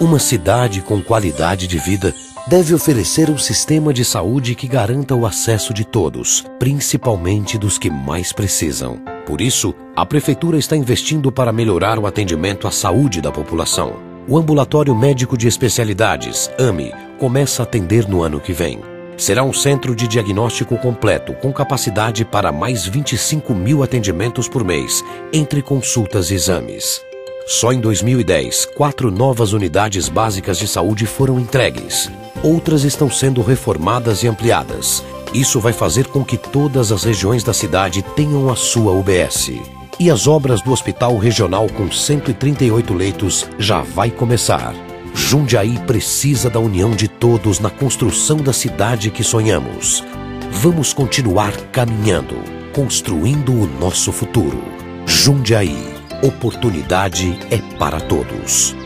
Uma cidade com qualidade de vida deve oferecer um sistema de saúde que garanta o acesso de todos, principalmente dos que mais precisam. Por isso, a Prefeitura está investindo para melhorar o atendimento à saúde da população. O Ambulatório Médico de Especialidades, AME, começa a atender no ano que vem. Será um centro de diagnóstico completo, com capacidade para mais 25 mil atendimentos por mês, entre consultas e exames. Só em 2010, quatro novas unidades básicas de saúde foram entregues. Outras estão sendo reformadas e ampliadas. Isso vai fazer com que todas as regiões da cidade tenham a sua UBS. E as obras do Hospital Regional com 138 leitos já vai começar. Jundiaí precisa da união de todos na construção da cidade que sonhamos. Vamos continuar caminhando, construindo o nosso futuro. Jundiaí, oportunidade é para todos.